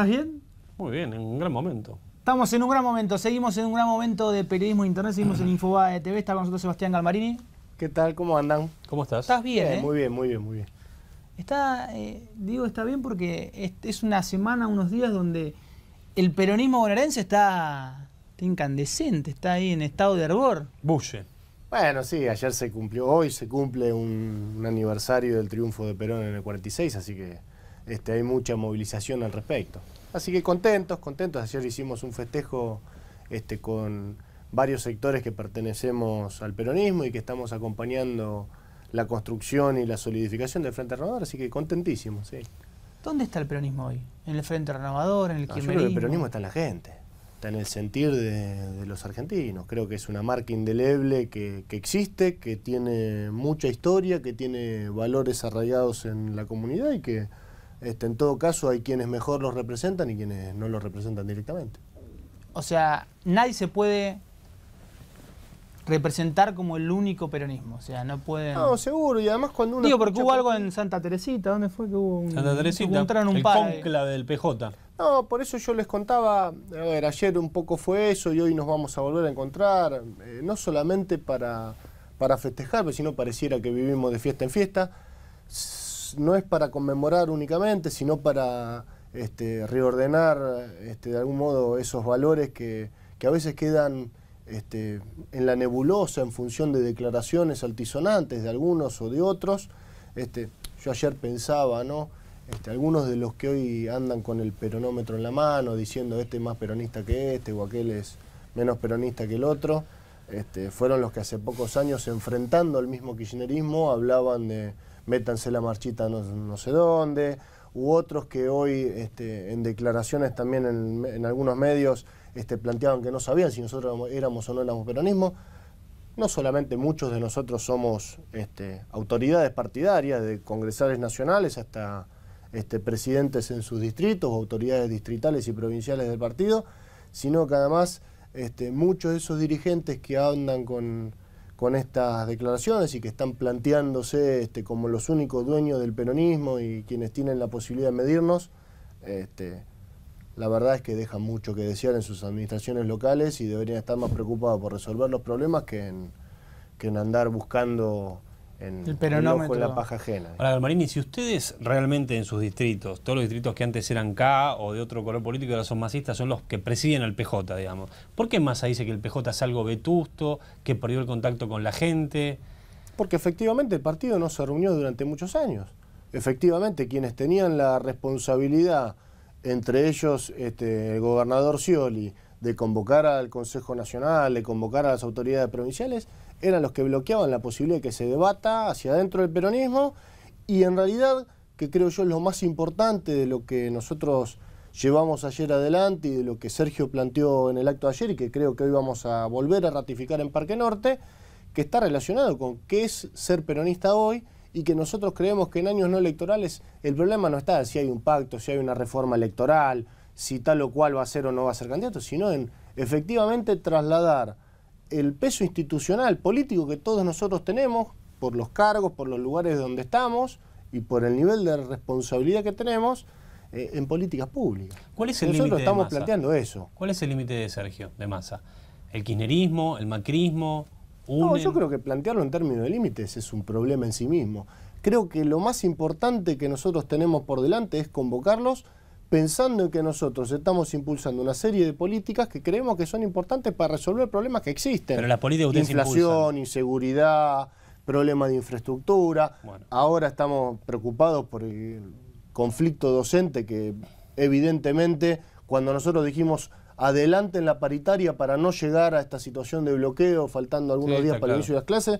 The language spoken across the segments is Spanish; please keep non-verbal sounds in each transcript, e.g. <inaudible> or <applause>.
¿Estás bien? Muy bien, en un gran momento. Estamos en un gran momento, seguimos en un gran momento de periodismo de internet, seguimos en <clears throat> Infobae TV, está con nosotros Sebastián Galmarini. ¿Qué tal? ¿Cómo andan? ¿Cómo estás? ¿Estás bien? Eh, eh? Muy bien, muy bien, muy bien. Está, eh, digo, está bien porque es, es una semana, unos días donde el peronismo bonaerense está, está incandescente, está ahí en estado de hervor. Bulle. Bueno, sí, ayer se cumplió, hoy se cumple un, un aniversario del triunfo de Perón en el 46, así que este, hay mucha movilización al respecto. Así que contentos, contentos. Ayer hicimos un festejo este, con varios sectores que pertenecemos al peronismo y que estamos acompañando la construcción y la solidificación del Frente Renovador, así que contentísimos, sí. ¿Dónde está el peronismo hoy? ¿En el Frente Renovador? ¿En el No, yo creo que kirchnerismo? el peronismo está en la gente, está en el sentir de, de los argentinos. Creo que es una marca indeleble que, que existe, que tiene mucha historia, que tiene valores arraigados en la comunidad y que este, en todo caso hay quienes mejor los representan y quienes no los representan directamente. O sea, nadie se puede representar como el único peronismo. O sea, no pueden... No, seguro, y además cuando uno... Digo, porque hubo algo en Santa Teresita, ¿dónde fue que hubo un... Santa Teresita, encontraron un el cónclave del PJ. No, por eso yo les contaba, a ver, ayer un poco fue eso y hoy nos vamos a volver a encontrar, eh, no solamente para, para festejar, pero sino pareciera que vivimos de fiesta en fiesta. No es para conmemorar únicamente, sino para este, reordenar este, de algún modo esos valores que, a veces quedan este, en la nebulosa en función de declaraciones altisonantes de algunos o de otros. Yo ayer pensaba, ¿no? Algunos de los que hoy andan con el peronómetro en la mano, diciendo este es más peronista que este o aquel es menos peronista que el otro, fueron los que hace pocos años, enfrentando al mismo kirchnerismo, hablaban de métanse la marchita no, no sé dónde, u otros que hoy este, en declaraciones también en, algunos medios este, planteaban que no sabían si nosotros éramos- o no éramos peronismo. No solamente muchos de nosotros somos este, autoridades partidarias, de congresales nacionales hasta presidentes en sus distritos, autoridades distritales y provinciales del partido, sino que además muchos de esos dirigentes que andan con, con estas declaraciones y que están planteándose este, como los únicos dueños del peronismo y quienes tienen la posibilidad de medirnos, este, la verdad es que dejan mucho que desear en sus administraciones locales y deberían estar más preocupados por resolver los problemas que que en andar buscando en El el peronómetro. ojo en la paja ajena. Ahora, Galmarini, si ustedes realmente en sus distritos, todos los distritos que antes eran K o de otro color político y ahora son masistas, son los que presiden al PJ, digamos. ¿Por qué Massa dice que el PJ es algo vetusto, que perdió el contacto con la gente? Porque efectivamente el partido no se reunió durante muchos años. Efectivamente, quienes tenían la responsabilidad, entre ellos este, el gobernador Scioli, de convocar al Consejo Nacional, de convocar a las autoridades provinciales, eran los que bloqueaban la posibilidad de que se debata hacia adentro del peronismo y en realidad, que creo yo es lo más importante de lo que nosotros llevamos ayer adelante y de lo que Sergio planteó en el acto de ayer y que creo que hoy vamos a volver a ratificar en Parque Norte, que está relacionado con qué es ser peronista hoy y que nosotros creemos que en años no electorales el problema no está si hay un pacto, si hay una reforma electoral, si tal o cual va a ser o no va a ser candidato, sino en efectivamente trasladar el peso institucional, político que todos nosotros tenemos, por los cargos, por los lugares donde estamos y por el nivel de responsabilidad que tenemos eh, en políticas públicas. ¿Cuál es el Nosotros límite de estamos Massa? planteando eso. ¿Cuál es el límite de Sergio, de Massa? ¿El kirchnerismo, el macrismo? No, yo creo que plantearlo en términos de límites es un problema en sí mismo. Creo que lo más importante que nosotros tenemos por delante es convocarlos pensando en que nosotros estamos impulsando una serie de políticas que creemos que son importantes para resolver problemas que existen. Pero las políticas Inflación, impulsan. inseguridad, problemas de infraestructura. Bueno. Ahora estamos preocupados por el conflicto docente que evidentemente cuando nosotros dijimos adelante en la paritaria para no llegar a esta situación de bloqueo, faltando algunos Sí, días para el inicio de las clases,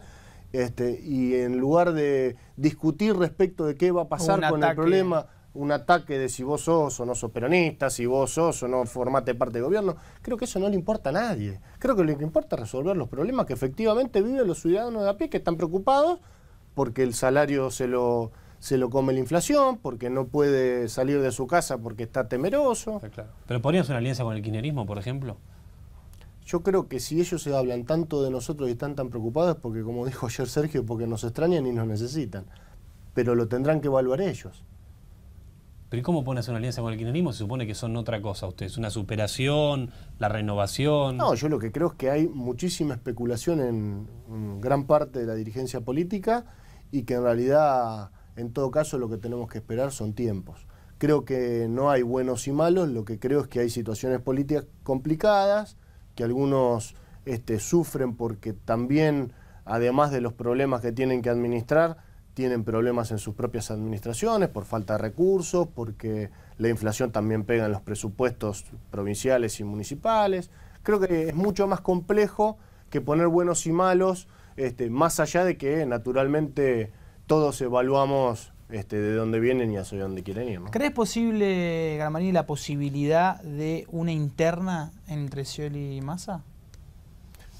este, y en lugar de discutir respecto de qué va a pasar Un con ataque. el problema, un ataque de si vos sos o no sos peronista, si vos sos o no formate parte del gobierno, creo que eso no le importa a nadie. Creo que lo que importa es resolver los problemas que efectivamente viven los ciudadanos de a pie que están preocupados porque el salario se lo, se lo come la inflación, porque no puede salir de su casa porque está temeroso. Está claro. ¿Pero podrían hacer una alianza con el kirchnerismo, por ejemplo? Yo creo que si ellos se hablan tanto de nosotros y están tan preocupados, es porque, como dijo ayer Sergio, porque nos extrañan y nos necesitan. Pero lo tendrán que evaluar ellos. Pero ¿y cómo pones una alianza con el kirchnerismo? Se supone que son otra cosa ustedes, una superación, la renovación. No, yo lo que creo es que hay muchísima especulación en, en gran parte de la dirigencia política y que en realidad, en todo caso, lo que tenemos que esperar son tiempos. Creo que no hay buenos y malos, lo que creo es que hay situaciones políticas complicadas, que algunos este, sufren porque también, además de los problemas que tienen que administrar, tienen problemas en sus propias administraciones por falta de recursos, porque la inflación también pega en los presupuestos provinciales y municipales. Creo que es mucho más complejo que poner buenos y malos, este, más allá de que naturalmente todos evaluamos este, de dónde vienen y hacia dónde quieren ir. ¿no? ¿Crees posible, Garmarini, la posibilidad de una interna entre Scioli y Massa?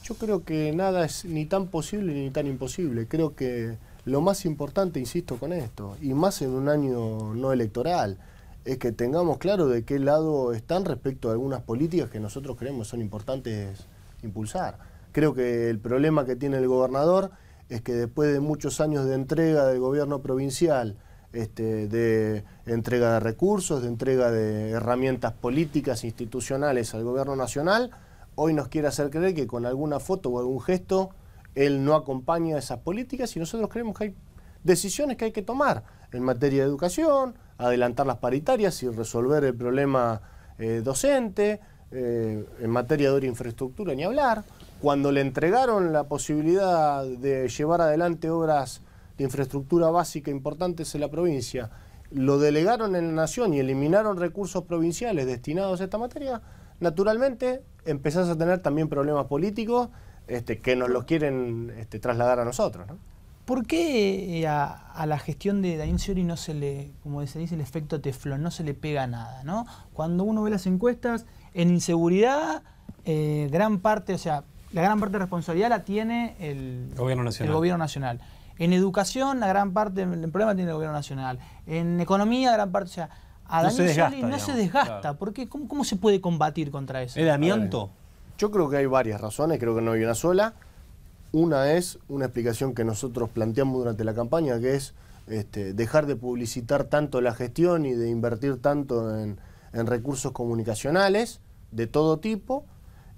Yo creo que nada es ni tan posible ni tan imposible. Creo que lo más importante, insisto con esto, y más en un año no electoral, es que tengamos claro de qué lado están respecto a algunas políticas que nosotros creemos son importantes impulsar. Creo que el problema que tiene el gobernador es que después de muchos años de entrega del gobierno provincial, este, de entrega de recursos, de entrega de herramientas políticas, institucionales al gobierno nacional, hoy nos quiere hacer creer que con alguna foto o algún gesto él no acompaña esas políticas y nosotros creemos que hay decisiones que hay que tomar en materia de educación, adelantar las paritarias y resolver el problema eh, docente, eh, en materia de infraestructura ni hablar. Cuando le entregaron la posibilidad de llevar adelante obras de infraestructura básica importantes en la provincia, lo delegaron en la nación y eliminaron recursos provinciales destinados a esta materia, naturalmente empezás a tener también problemas políticos este, que nos los quieren este, trasladar a nosotros. ¿no? ¿Por qué eh, a, a, la gestión de Daniel Scioli no se le, como se dice, el efecto teflón, no se le pega nada? ¿no? Cuando uno ve las encuestas, en inseguridad, eh, gran parte, o sea, la gran parte de responsabilidad la tiene el gobierno nacional. El gobierno nacional. En educación, la gran parte del problema tiene el gobierno nacional. En economía, gran parte, o sea, a no Daniel se desgasta, Scioli no digamos, se desgasta. claro. ¿Por qué? ¿Cómo, ¿Cómo se puede combatir contra eso? ¿Es de amianto? Yo creo que hay varias razones, creo que no hay una sola. Una es una explicación que nosotros planteamos durante la campaña, que es este, dejar de publicitar tanto la gestión y de invertir tanto en, recursos comunicacionales de todo tipo.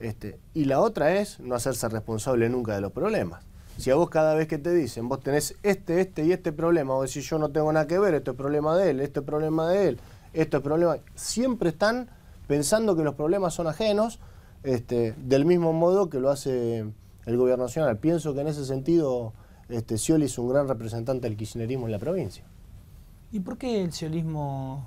Este, y la otra es no hacerse responsable nunca de los problemas. Si a vos cada vez que te dicen, vos tenés este, este y este problema, vos decís yo no tengo nada que ver, esto es problema de él, esto es problema de él, esto es problema... Siempre están pensando que los problemas son ajenos, este, del mismo modo que lo hace el gobierno nacional. Pienso que en ese sentido este, Scioli es un gran representante del kirchnerismo en la provincia. ¿Y por qué el siolismo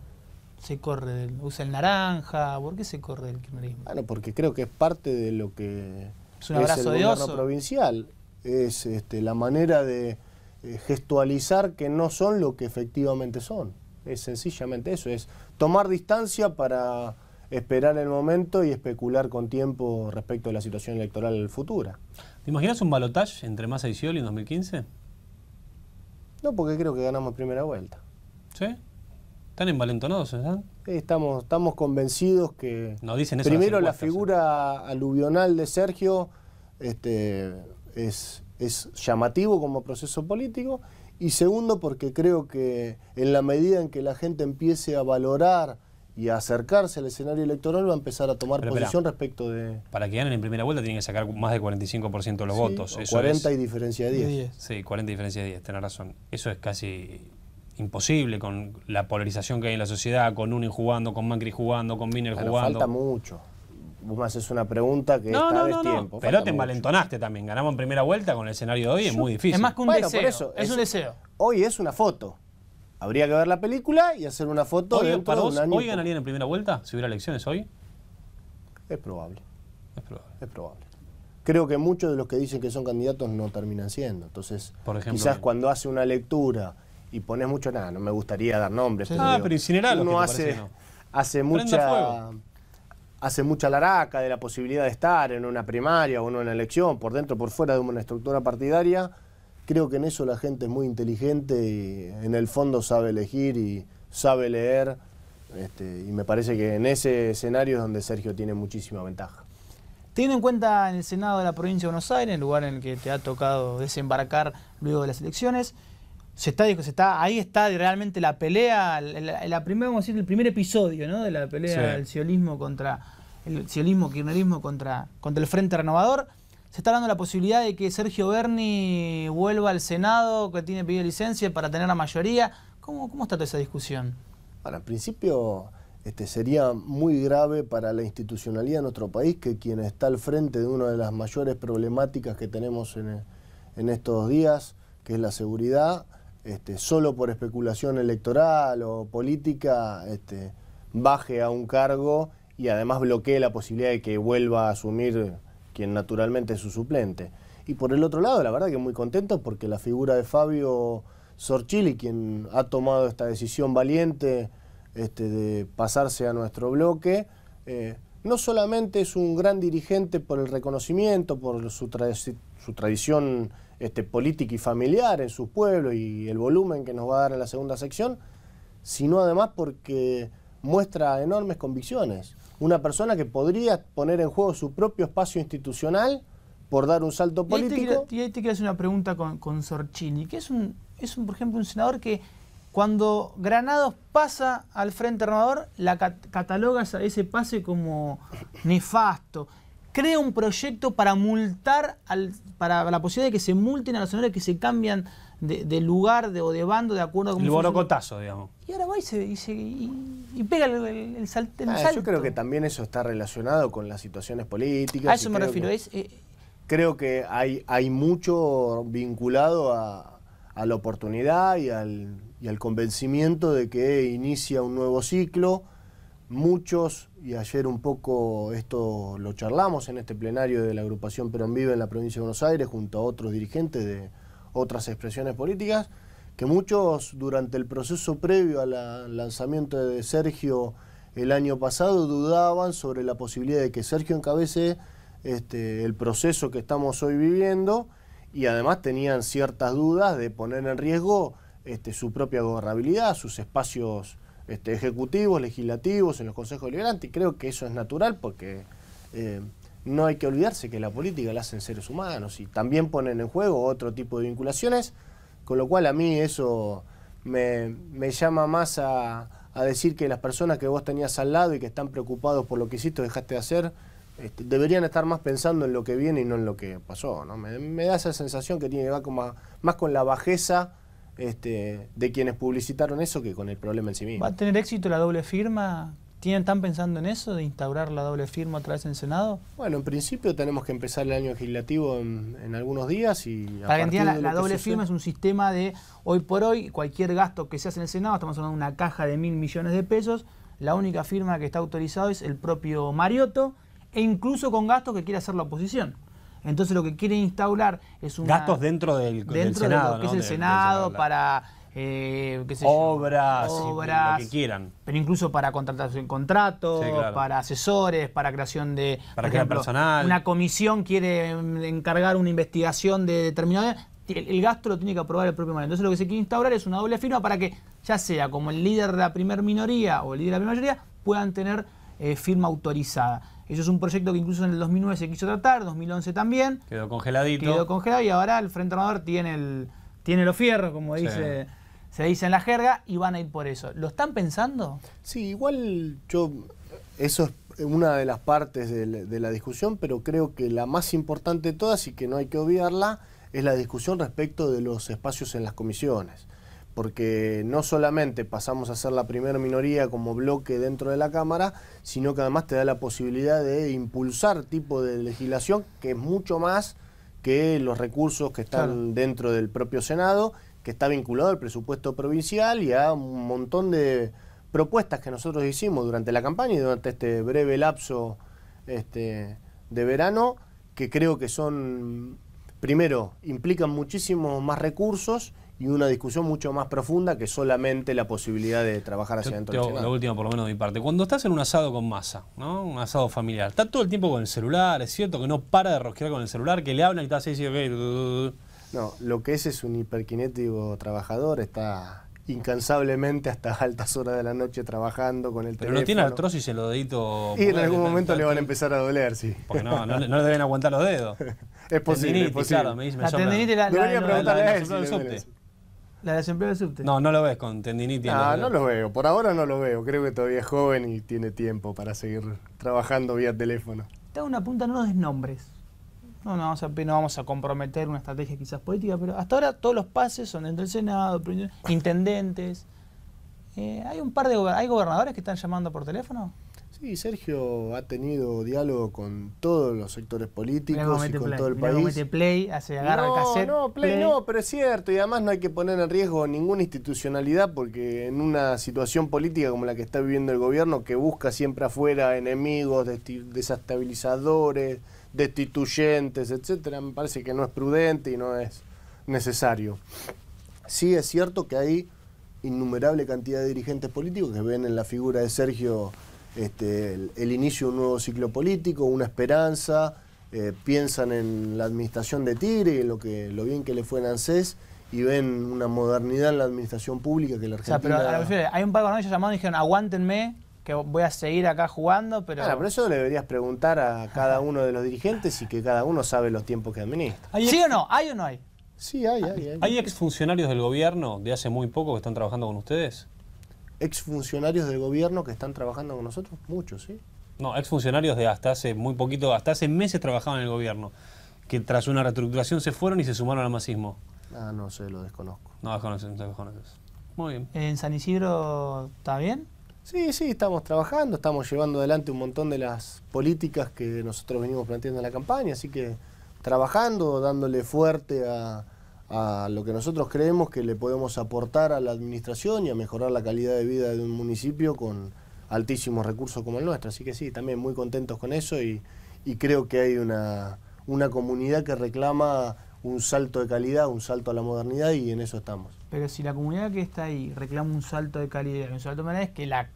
se corre del, usa el naranja? ¿Por qué se corre del kirchnerismo? Bueno, porque creo que es parte de lo que Es un abrazo el de gobierno oso. provincial. Es este, la manera de eh, gestualizar que no son lo que efectivamente son. Es sencillamente eso, es tomar distancia para esperar el momento y especular con tiempo respecto a la situación electoral futura. ¿Te imaginas un balotaje entre Massa y Scioli en 2015? No, porque creo que ganamos primera vuelta. ¿Sí? ¿Están envalentonados, ¿verdad? Eh, Estamos, estamos convencidos que No dicen eso primero la figura aluvional de Sergio este, es, es llamativo como proceso político y segundo porque creo que en la medida en que la gente empiece a valorar y a acercarse al escenario electoral va a empezar a tomar Pero, espera. posición respecto de Para que ganen en primera vuelta tienen que sacar más del 45% de los sí, votos. o Eso 40 es- y diferencia de De 10. 10. Sí, 40 diferencia de 10, tenés razón. Eso es casi imposible con la polarización que hay en la sociedad, con Unin jugando, con Macri jugando, con Miner jugando. falta mucho. Vos me haces una pregunta que No, está no, no, destiempo. Pero te envalentonaste también. Ganamos en primera vuelta con el escenario de hoy, es muy difícil. Es más que un Bueno, deseo. por eso, es, es- un deseo. Hoy es una foto. Habría que ver la película y hacer una foto Hoy, para de vos, un año. y ¿Hoy ganarían en primera vuelta si hubiera elecciones hoy? Es probable, Es probable. es probable. Creo que muchos de los que dicen que son candidatos no terminan siendo. Entonces, Por ejemplo, quizás cuando hace una lectura y pones mucho, nada, no me gustaría dar nombres. Sí, pero Ah, digo, pero Uno ¿qué te hace, parece que no? hace mucha hace mucha laraca de la posibilidad de estar en una primaria o en una elección, por dentro o por fuera de una estructura partidaria. Creo que en eso la gente es muy inteligente y en el fondo sabe elegir y sabe leer. este, y me parece que en ese escenario es donde Sergio tiene muchísima ventaja. Teniendo en cuenta en el Senado de la provincia de Buenos Aires, el lugar en el que te ha tocado desembarcar luego de las elecciones, se está, se está, ahí está realmente la pelea, la, la primera, vamos a decir, el primer episodio ¿no? de la pelea Sí. del sionismo contra el sionismo, kirchnerismo contra, contra el Frente Renovador. Se está dando la posibilidad de que Sergio Berni vuelva al Senado, que tiene pedido licencia para tener la mayoría. ¿Cómo, cómo está toda esa discusión? Bueno, en principio este, sería muy grave para la institucionalidad de nuestro país que quien está al frente de una de las mayores problemáticas que tenemos en, en estos días, que es la seguridad, este, solo por especulación electoral o política, este, baje a un cargo y además bloquee la posibilidad de que vuelva a asumir quien naturalmente es su suplente. Y por el otro lado, la verdad que muy contento porque la figura de Fabio Sorchili, quien ha tomado esta decisión valiente este, de pasarse a nuestro bloque, eh, no solamente es un gran dirigente por el reconocimiento, por su, tra su tradición este, política y familiar en su pueblo y el volumen que nos va a dar en la segunda sección, sino además porque muestra enormes convicciones. Una persona que podría poner en juego su propio espacio institucional por dar un salto político. Y ahí te, quiero, y ahí te quiero hacer una pregunta con, con Sorchini, que es un, es un, por ejemplo, un senador que cuando Granados pasa al Frente Renovador, la cat cataloga ese pase como nefasto. Crea un proyecto para multar, al, para la posibilidad de que se multen a los senadores que se cambian de, de lugar de, o de bando de acuerdo cómo El borocotazo, digamos. Y ahora va y, se, y, se, y, y pega el, el, el, sal, el ah, salto. Yo creo que también eso está relacionado con las situaciones políticas. A eso me refiero. Que, es, eh, creo que hay, hay mucho vinculado a, a la oportunidad y al, y al convencimiento de que inicia un nuevo ciclo. Muchos, y ayer un poco esto lo charlamos en este plenario de la agrupación Perón Vive en la provincia de Buenos Aires, junto a otros dirigentes de otras expresiones políticas, que muchos durante el proceso previo al lanzamiento de Sergio el año pasado dudaban sobre la posibilidad de que Sergio encabece este, el proceso que estamos hoy viviendo y además tenían ciertas dudas de poner en riesgo este, su propia gobernabilidad, sus espacios este, ejecutivos, legislativos, en los consejos deliberantes. Y creo que eso es natural porque eh, no hay que olvidarse que la política la hacen seres humanos y también ponen en juego otro tipo de vinculaciones, con lo cual a mí eso me, llama más a, decir que las personas que vos tenías al lado y que están preocupados por lo que hiciste o dejaste de hacer, este, deberían estar más pensando en lo que viene y no en lo que pasó. ¿no? Me, da esa sensación que tiene que ver con más, más con la bajeza este, de quienes publicitaron eso que con el problema en sí mismo. ¿Va a tener éxito la doble firma? ¿Tienen, ¿Están pensando en eso, de instaurar la doble firma otra vez en el Senado? Bueno, en principio tenemos que empezar el año legislativo en, en algunos días y... Para que entiendan, la, la doble firma es un sistema de, hoy por hoy, cualquier gasto que se hace en el Senado, estamos hablando de una caja de mil millones de pesos, la única firma que está autorizada es el propio Mariotto, e incluso con gastos que quiere hacer la oposición. Entonces lo que quiere instaurar es un gastos dentro del, dentro del Senado, de lo que ¿no? es el Senado, para eh, qué sé obras, yo, obras, lo que quieran. Pero incluso para contratación contratos, Sí, claro. para asesores, para creación de Para crear ejemplo, personal. Una comisión quiere mm, encargar una investigación de determinado el, el gasto lo tiene que aprobar el propio Senado. Entonces lo que se quiere instaurar es una doble firma para que ya sea como el líder de la primer minoría o el líder de la primera mayoría puedan tener eh, firma autorizada. Eso es un proyecto que incluso en el 2009 se quiso tratar, 2011 también. Quedó congeladito. Quedó congelado y ahora el Frente Renovador tiene, el, tiene los fierros, como Sí. dice, se dice en la jerga, y van a ir por eso. ¿Lo están pensando? Sí, igual yo, eso es una de las partes de, la- de la discusión, pero creo que la más importante de todas y que no hay que obviarla es la discusión respecto de los espacios en las comisiones. Porque no solamente pasamos a ser la primera minoría como bloque dentro de la Cámara, sino que además te da la posibilidad de impulsar tipo de legislación que es mucho más que los recursos que están Claro. dentro del propio Senado, que está vinculado al presupuesto provincial y a un montón de propuestas que nosotros hicimos durante la campaña y durante este breve lapso este, de verano, que creo que son, primero, implican muchísimos más recursos y una discusión mucho más profunda que solamente la posibilidad de trabajar hacia adentro hago la última, por lo menos de mi parte. Cuando estás en un asado con masa, ¿no? Un asado familiar, está todo el tiempo con el celular, es cierto que no para de rosquear con el celular, que le hablan y está así, así, ok. No, lo que es es un hiperkinético trabajador, está incansablemente hasta <laughs> altas horas de la noche trabajando con el Pero teléfono. no tiene artrosis en los deditos. Y en algún momento le van a empezar a doler, sí. Porque no, no, le- no le deben aguantar los dedos. <laughs> Es posible, es posible. claro, me dice, me La tendinitis la- la- la- a la- la- el duele subte. La de desempleo del subte. No, no lo ves con tendinitis. en Ah, no dedos. lo veo, por ahora no lo veo. Creo que todavía es joven y tiene tiempo para seguir trabajando vía teléfono. Te hago una punta, no nos des nombres. No, no vamos, a, no vamos a comprometer una estrategia quizás política, pero hasta ahora todos los pases son entre el Senado, intendentes. Eh, ¿Hay un par de gober- ¿hay gobernadores que están llamando por teléfono? Sí, Sergio ha tenido diálogo con todos los sectores políticos y con play, todo el país. mete play, hace, agarra no, el cassette. No, play, no, pero es cierto, y además no hay que poner en riesgo ninguna institucionalidad porque en una situación política como la que está viviendo el gobierno, que busca siempre afuera enemigos, desestabilizadores, destituyentes, etcétera, me parece que no es prudente y no es necesario. Sí es cierto que hay innumerable cantidad de dirigentes políticos que ven en la figura de Sergio este, el, el inicio de un nuevo ciclo político, una esperanza, eh, piensan en la administración de Tigre y en lo, que, lo bien que le fue en ANSES y ven una modernidad en la administración pública que la O sea, Argentina... pero a que refiero, hay un par de gobernadores llamados y dijeron, aguántenme, que voy a seguir acá jugando, pero... Bueno, pero eso le deberías preguntar a cada uno de los dirigentes y que cada uno sabe los tiempos que administra. ¿Hay, ¿Sí o no? ¿Hay o no hay? Sí, hay, hay, hay. ¿Hay exfuncionarios del gobierno de hace muy poco que están trabajando con ustedes? Exfuncionarios del gobierno que están trabajando con nosotros, muchos, ¿sí? No, exfuncionarios de hasta hace muy poquito, hasta hace meses trabajaban en el gobierno, que tras una reestructuración se fueron y se sumaron al masismo. Ah, no sé, lo desconozco. No desconoces, no desconoces. Muy bien. ¿En San Isidro está bien? Sí, sí, estamos trabajando, estamos llevando adelante un montón de las políticas que nosotros venimos planteando en la campaña, así que trabajando, dándole fuerte a, a lo que nosotros creemos que le podemos aportar a la administración y a mejorar la calidad de vida de un municipio con altísimos recursos como el nuestro. Así que sí, también muy contentos con eso y, y creo que hay una, una comunidad que reclama un salto de calidad, un salto a la modernidad y en eso estamos. Pero si la comunidad que está ahí reclama un salto de calidad, un salto de manera, es que la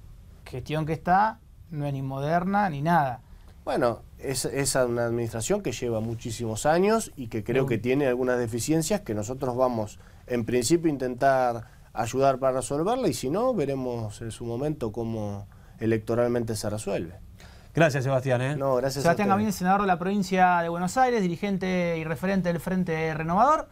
gestión que está no es ni moderna ni nada. Bueno, es, es una administración que lleva muchísimos años y que creo que tiene algunas deficiencias que nosotros vamos, en principio, a intentar ayudar para resolverla y si no, veremos en su momento cómo electoralmente se resuelve. Gracias, Sebastián. ¿eh? No, gracias Sebastián. Gamín, senador de la provincia de Buenos Aires, dirigente y referente del Frente Renovador.